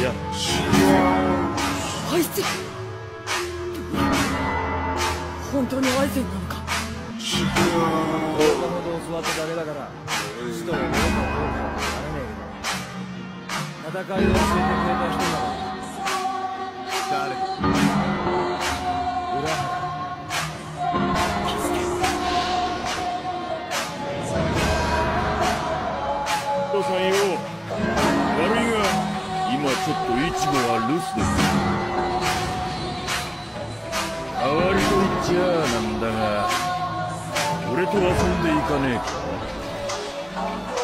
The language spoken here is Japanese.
やアイゼン本当にアイゼンなのか？動画ほど教わっただけだから。使徒がどうかどうかは知らねえけど戦いを教えてくれた人なら誰浦原お父さんよちょっとイチゴは留守です。代わりと言っちゃあなんだが俺と遊んでいかねえか。